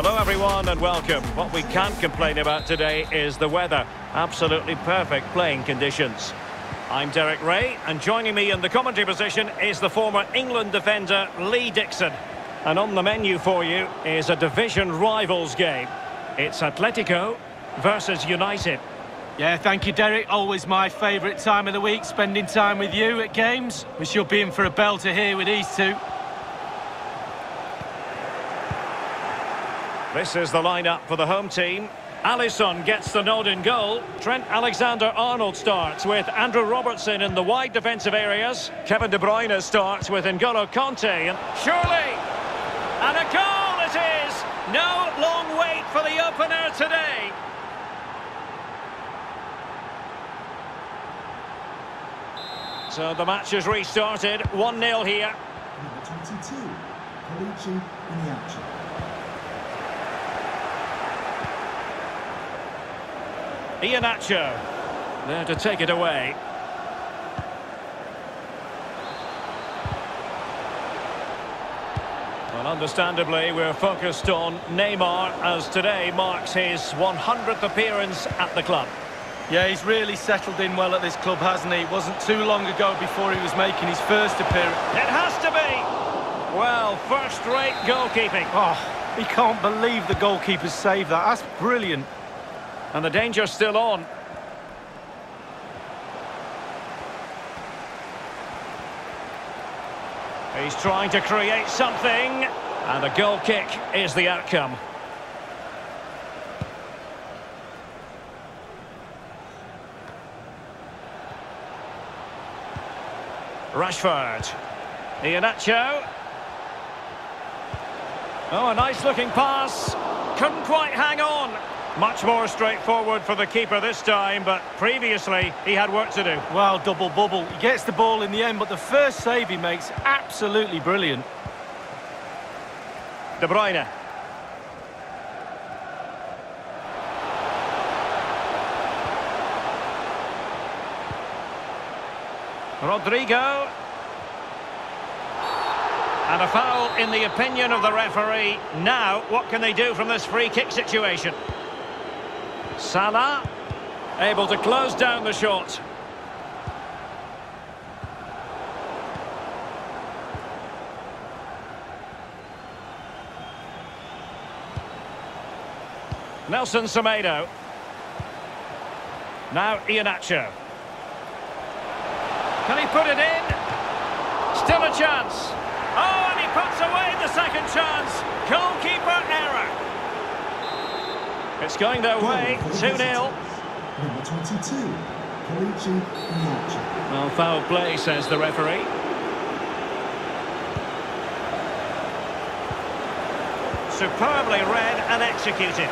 Hello everyone and welcome. What we can't complain about today is the weather. Absolutely perfect playing conditions. I'm Derek Ray and joining me in the commentary position is the former England defender Lee Dixon. And on the menu for you is a division rivals game. It's Atletico versus United. Yeah, thank you, Derek. Always my favourite time of the week, spending time with you at games. We should be in for a belter here with these two. This is the lineup for the home team. Alisson gets the nod in goal. Trent Alexander-Arnold starts with Andrew Robertson in the wide defensive areas. Kevin De Bruyne starts with N'Golo Kanté. And surely! And a goal it is! No long wait for the opener today. So the match has restarted. 1-0 here. Number 22, Pellucci in the Iheanacho. Iheanacho there to take it away. Well, understandably, we're focused on Neymar as today marks his 100th appearance at the club. Yeah, he's really settled in well at this club, hasn't he? It wasn't too long ago before he was making his first appearance. It has to be! Well, first-rate goalkeeping. Oh, he can't believe the goalkeeper saved that. That's brilliant. And the danger's still on. He's trying to create something. And a goal kick is the outcome. Rashford. Iheanacho. Oh, a nice looking pass. Couldn't quite hang on. Much more straightforward for the keeper this time, but previously he had work to do. Well, double bubble. He gets the ball in the end, but the first save he makes, absolutely brilliant. De Bruyne. Rodrigo. And a foul in the opinion of the referee. Now, what can they do from this free kick situation? Salah, able to close down the shot. Nelson Semedo. Now Iheanacho. Can he put it in? Still a chance. Oh, and he puts away the second chance. Goalkeeper. It's going their way. 2-0. Number 22, Kelechi Iheanacho. Well, foul play, says the referee. Superbly read and executed.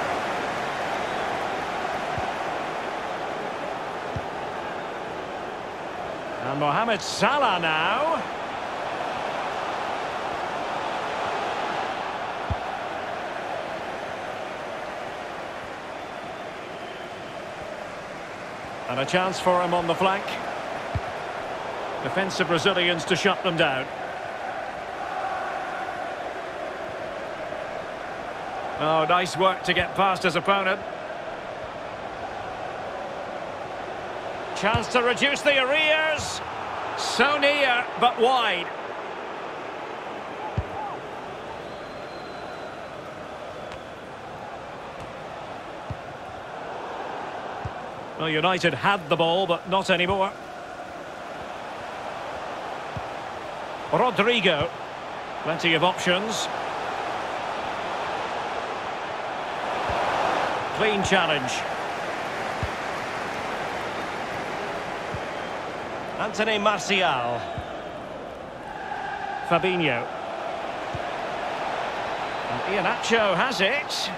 And Mohamed Salah now. And a chance for him on the flank. Defensive Brazilians to shut them down. Oh, nice work to get past his opponent. Chance to reduce the arrears. So near, uh, but wide. Well, United had the ball, but not anymore. Rodrigo. Plenty of options. Clean challenge. Anthony Martial. Fabinho. And has it.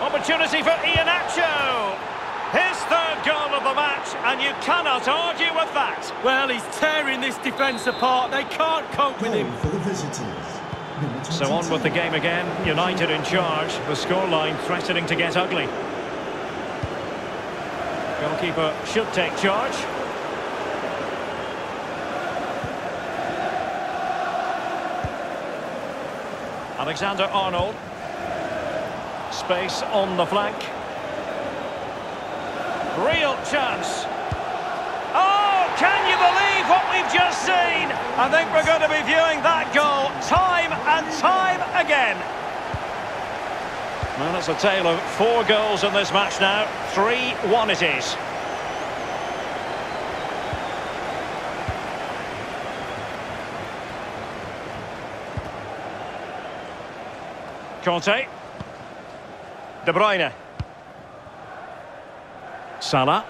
Opportunity for Iheanacho. His third goal of the match, and you cannot argue with that. Well, he's tearing this defence apart. They can't cope with him. For the visitors. So on with the game again. United in charge. The scoreline threatening to get ugly. Goalkeeper should take charge. Alexander Arnold. Space on the flank. Real chance. Oh, can you believe what we've just seen? I think we're going to be viewing that goal time and time again. Well, it's a tale of four goals in this match now. 3-1 it is. Kanté. De Bruyne. Salah.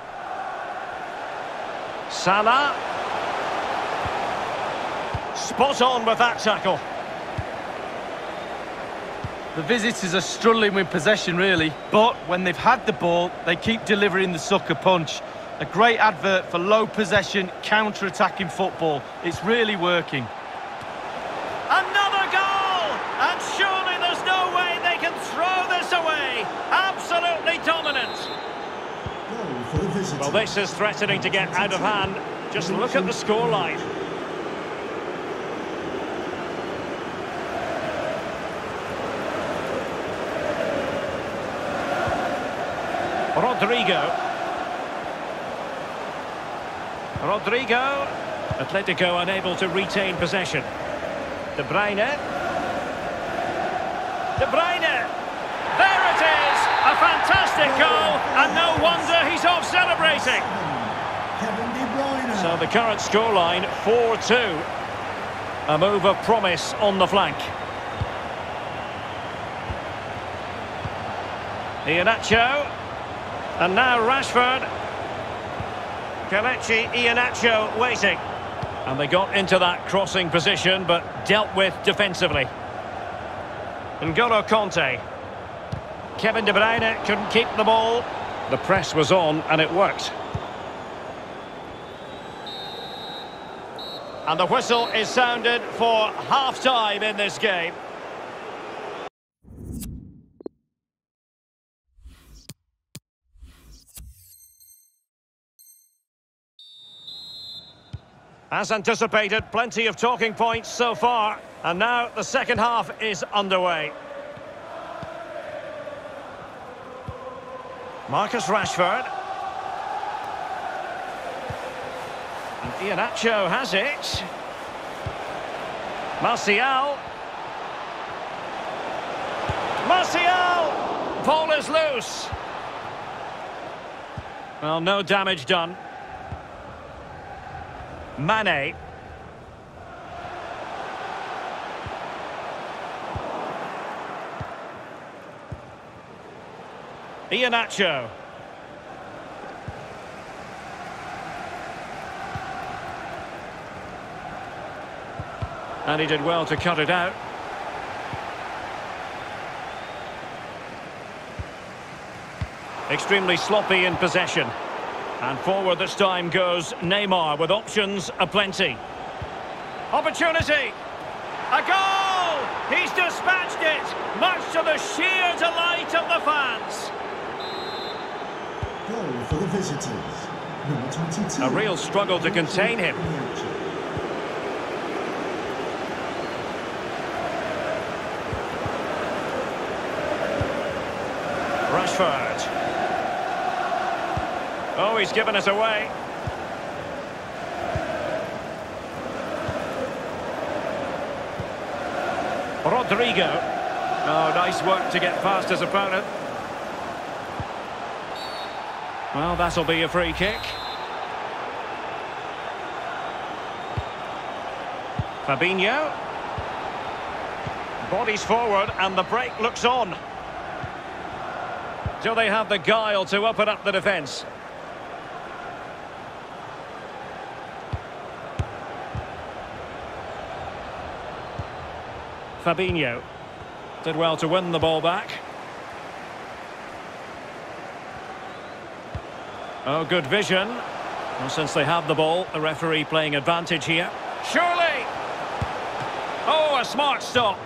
Salah. Spot on with that tackle. The visitors are struggling with possession, really. But when they've had the ball, they keep delivering the sucker punch. A great advert for low possession, counter-attacking football. It's really working. Another goal! And surely there's no way they can throw this away. Absolutely dominant. Goal for the visitors. Well, this is threatening to get out of hand. Just look at the scoreline. Rodrigo. Rodrigo. Atletico unable to retain possession. De Bruyne. De Bruyne. There it is! A fantastic goal, and no wonder he's off celebrating. Kevin De Bruyne. So the current scoreline 4-2. A move of promise on the flank. Iheanacho. And now Rashford. Kelechi Iheanacho waiting. And they got into that crossing position, but dealt with defensively. N'Golo Kanté. Kevin De Bruyne couldn't keep the ball. The press was on, and it worked. And the whistle is sounded for half-time in this game. As anticipated, plenty of talking points so far. And now the second half is underway. Marcus Rashford. And Iheanacho has it. Martial. Martial! Ball is loose. Well, no damage done. Mane. Iheanacho. And he did well to cut it out. Extremely sloppy in possession. And forward this time goes Neymar with options aplenty. Opportunity! A goal! He's dispatched it, much to the sheer delight of the fans. Goal for the visitors. A real struggle to contain him. Rashford. Oh, he's given us away. Rodrigo. Oh, nice work to get past his opponent. Well, that'll be a free kick. Fabinho. Bodies forward and the break looks on. Do they have the guile to open up the defence? Fabinho did well to win the ball back. Oh, good vision. Well, since they have the ball, the referee playing advantage here. Surely! Oh, a smart stop.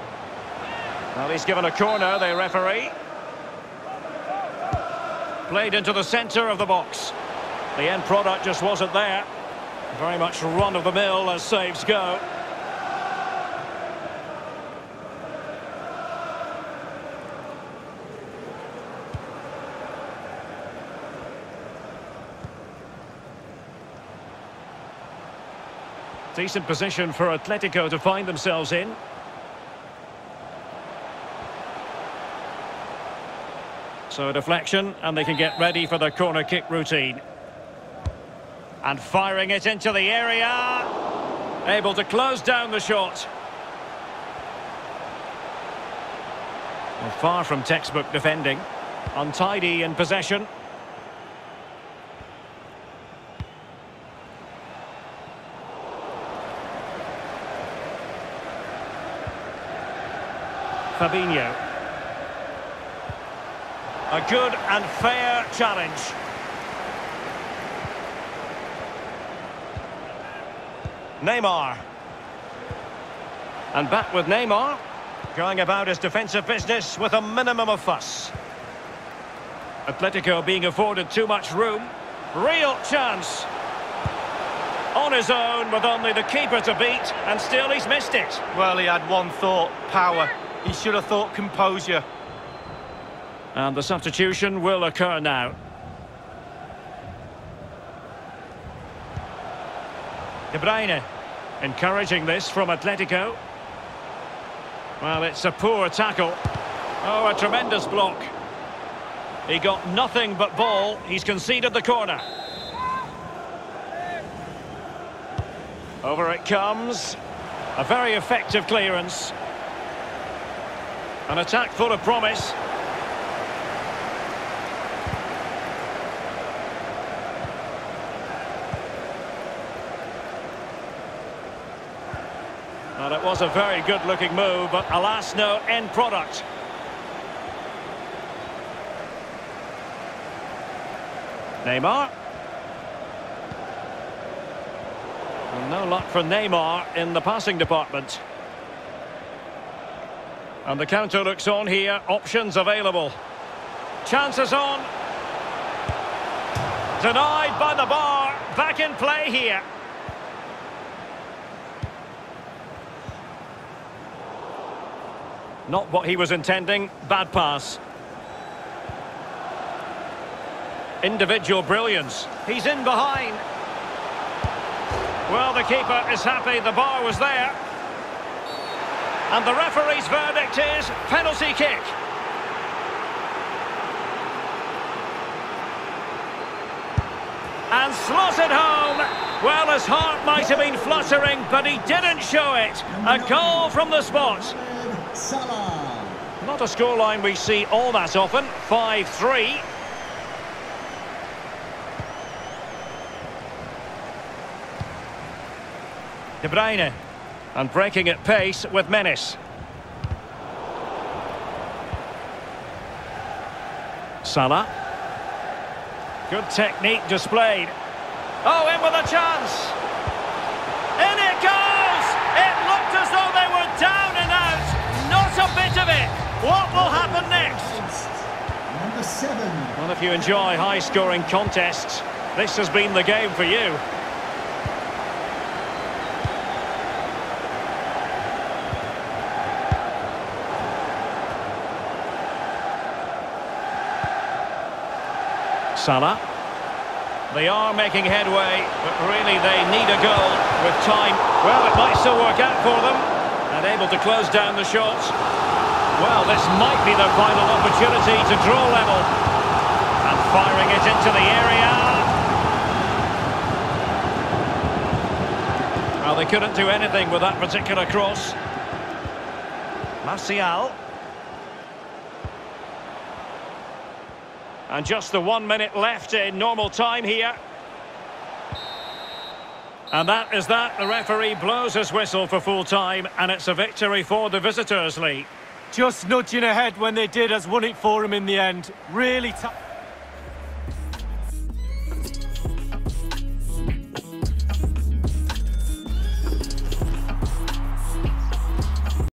Well, he's given a corner, the referee. Played into the centre of the box. The end product just wasn't there. Very much run-of-the-mill as saves go. Decent position for Atletico to find themselves in. So a deflection, and they can get ready for the corner kick routine. And firing it into the area. Able to close down the shot. Far from textbook defending. Untidy in possession. Fabinho. A good and fair challenge. Neymar. And back with Neymar. Going about his defensive business with a minimum of fuss. Atletico being afforded too much room. Real chance. On his own with only the keeper to beat, and still he's missed it. Well, he had one thought, power. He should have thought composure. And the substitution will occur now. De Bruyne encouraging this from Atletico. Well, it's a poor tackle. Oh, a tremendous block. He got nothing but ball. He's conceded the corner. Over it comes. A very effective clearance. An attack full of promise. Well, it was a very good-looking move, but alas, no end product. Neymar. no luck for Neymar in the passing department. And the counter looks on here. Options available. Chances on. Denied by the bar. Back in play here. Not what he was intending. Bad pass. Individual brilliance. He's in behind. Well, the keeper is happy the bar was there. And the referee's verdict is penalty kick. And slotted home. Well, his heart might have been fluttering, but he didn't show it. A goal from the spot. Not a scoreline we see all that often. 5-3. De Bruyne. And breaking at pace with menace. Salah. Good technique displayed. Oh, in with a chance. In it goes! It looked as though they were down and out. Not a bit of it. What will happen next? Number seven. Well, if you enjoy high-scoring contests, this has been the game for you. Salah. They are making headway, but really they need a goal with time. Well, it might still work out for them. And able to close down the shots. Well, this might be their final opportunity to draw level. And firing it into the area. Well, they couldn't do anything with that particular cross. Martial. And just the one minute left in normal time here. And that is that. The referee blows his whistle for full time, and it's a victory for the visitors, Lee. Just nudging ahead when they did has won it for him in the end. Really tough.